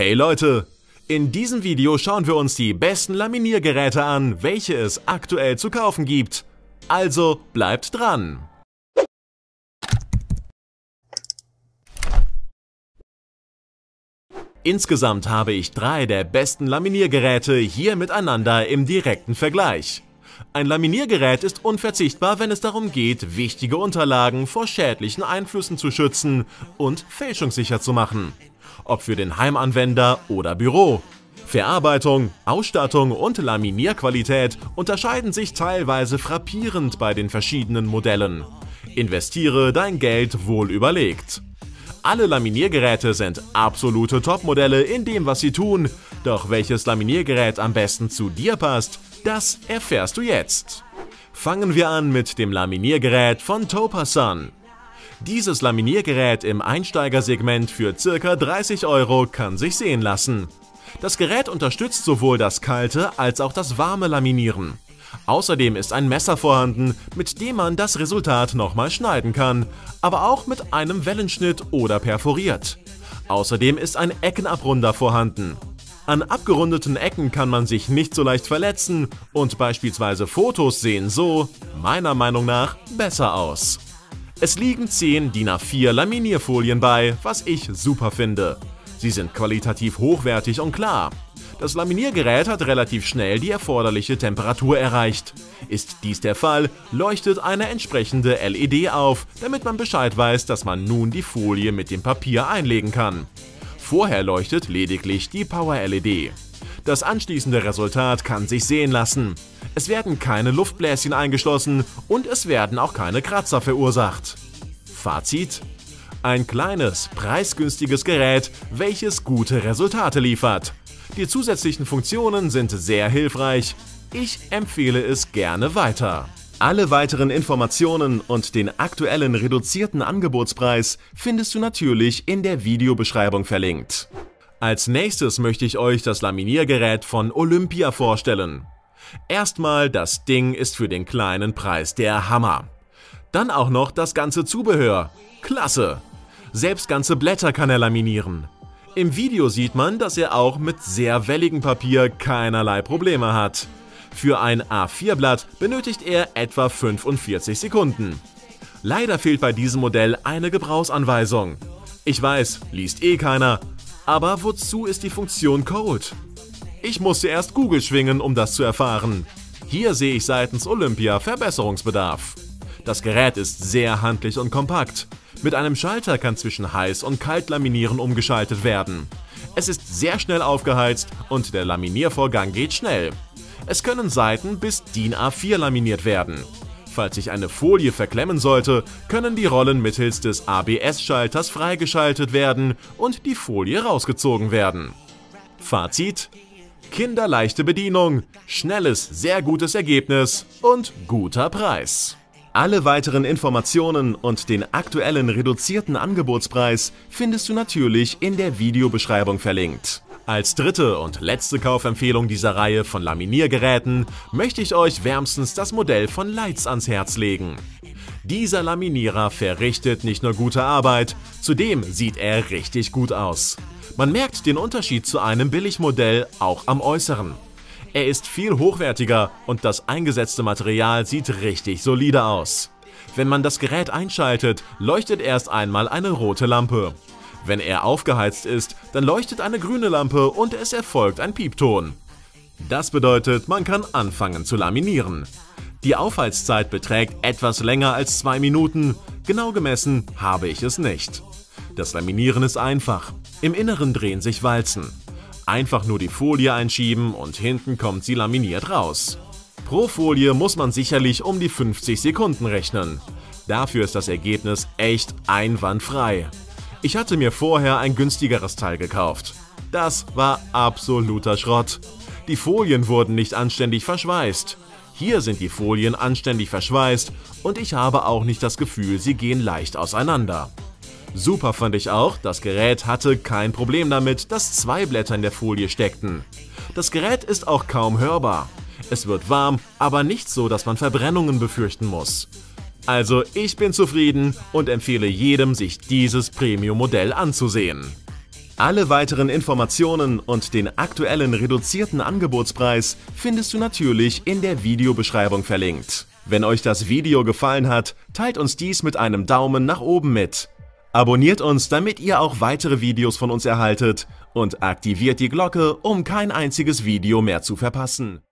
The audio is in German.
Hey Leute! In diesem Video schauen wir uns die besten Laminiergeräte an, welche es aktuell zu kaufen gibt. Also bleibt dran! Insgesamt habe ich drei der besten Laminiergeräte hier miteinander im direkten Vergleich. Ein Laminiergerät ist unverzichtbar, wenn es darum geht, wichtige Unterlagen vor schädlichen Einflüssen zu schützen und fälschungssicher zu machen. Ob für den Heimanwender oder Büro. Verarbeitung, Ausstattung und Laminierqualität unterscheiden sich teilweise frappierend bei den verschiedenen Modellen. Investiere dein Geld wohl überlegt. Alle Laminiergeräte sind absolute Topmodelle in dem, was sie tun. Doch welches Laminiergerät am besten zu dir passt, das erfährst du jetzt. Fangen wir an mit dem Laminiergerät von Topasun. Dieses Laminiergerät im Einsteigersegment für ca. 30 Euro kann sich sehen lassen. Das Gerät unterstützt sowohl das kalte als auch das warme Laminieren. Außerdem ist ein Messer vorhanden, mit dem man das Resultat nochmal schneiden kann, aber auch mit einem Wellenschnitt oder perforiert. Außerdem ist ein Eckenabrunder vorhanden. An abgerundeten Ecken kann man sich nicht so leicht verletzen und beispielsweise Fotos sehen so, meiner Meinung nach, besser aus. Es liegen 10 DIN A4 Laminierfolien bei, was ich super finde. Sie sind qualitativ hochwertig und klar. Das Laminiergerät hat relativ schnell die erforderliche Temperatur erreicht. Ist dies der Fall, leuchtet eine entsprechende LED auf, damit man Bescheid weiß, dass man nun die Folie mit dem Papier einlegen kann. Vorher leuchtet lediglich die Power-LED. Das anschließende Resultat kann sich sehen lassen. Es werden keine Luftbläschen eingeschlossen und es werden auch keine Kratzer verursacht. Fazit? Ein kleines, preisgünstiges Gerät, welches gute Resultate liefert. Die zusätzlichen Funktionen sind sehr hilfreich. Ich empfehle es gerne weiter. Alle weiteren Informationen und den aktuellen reduzierten Angebotspreis findest du natürlich in der Videobeschreibung verlinkt. Als nächstes möchte ich euch das Laminiergerät von Olympia vorstellen. Erstmal, das Ding ist für den kleinen Preis der Hammer. Dann auch noch das ganze Zubehör. Klasse! Selbst ganze Blätter kann er laminieren. Im Video sieht man, dass er auch mit sehr welligem Papier keinerlei Probleme hat. Für ein A4-Blatt benötigt er etwa 45 Sekunden. Leider fehlt bei diesem Modell eine Gebrauchsanweisung. Ich weiß, liest eh keiner, aber wozu ist die Funktion Code? Ich musste erst Google schwingen, um das zu erfahren. Hier sehe ich seitens Olympia Verbesserungsbedarf. Das Gerät ist sehr handlich und kompakt. Mit einem Schalter kann zwischen Heiß- und Kaltlaminieren umgeschaltet werden. Es ist sehr schnell aufgeheizt und der Laminiervorgang geht schnell. Es können Seiten bis DIN A4 laminiert werden. Falls sich eine Folie verklemmen sollte, können die Rollen mittels des ABS-Schalters freigeschaltet werden und die Folie rausgezogen werden. Fazit? Kinderleichte Bedienung, schnelles, sehr gutes Ergebnis und guter Preis. Alle weiteren Informationen und den aktuellen reduzierten Angebotspreis findest du natürlich in der Videobeschreibung verlinkt. Als dritte und letzte Kaufempfehlung dieser Reihe von Laminiergeräten möchte ich euch wärmstens das Modell von Leitz ans Herz legen. Dieser Laminierer verrichtet nicht nur gute Arbeit, zudem sieht er richtig gut aus. Man merkt den Unterschied zu einem Billigmodell auch am Äußeren. Er ist viel hochwertiger und das eingesetzte Material sieht richtig solide aus. Wenn man das Gerät einschaltet, leuchtet erst einmal eine rote Lampe. Wenn er aufgeheizt ist, dann leuchtet eine grüne Lampe und es erfolgt ein Piepton. Das bedeutet, man kann anfangen zu laminieren. Die Aufheizzeit beträgt etwas länger als zwei Minuten, genau gemessen habe ich es nicht. Das Laminieren ist einfach. Im Inneren drehen sich Walzen. Einfach nur die Folie einschieben und hinten kommt sie laminiert raus. Pro Folie muss man sicherlich um die 50 Sekunden rechnen. Dafür ist das Ergebnis echt einwandfrei. Ich hatte mir vorher ein günstigeres Teil gekauft. Das war absoluter Schrott. Die Folien wurden nicht anständig verschweißt. Hier sind die Folien anständig verschweißt und ich habe auch nicht das Gefühl, sie gehen leicht auseinander. Super fand ich auch, das Gerät hatte kein Problem damit, dass zwei Blätter in der Folie steckten. Das Gerät ist auch kaum hörbar. Es wird warm, aber nicht so, dass man Verbrennungen befürchten muss. Also ich bin zufrieden und empfehle jedem, sich dieses Premium-Modell anzusehen. Alle weiteren Informationen und den aktuellen reduzierten Angebotspreis findest du natürlich in der Videobeschreibung verlinkt. Wenn euch das Video gefallen hat, teilt uns dies mit einem Daumen nach oben mit. Abonniert uns, damit ihr auch weitere Videos von uns erhaltet und aktiviert die Glocke, um kein einziges Video mehr zu verpassen.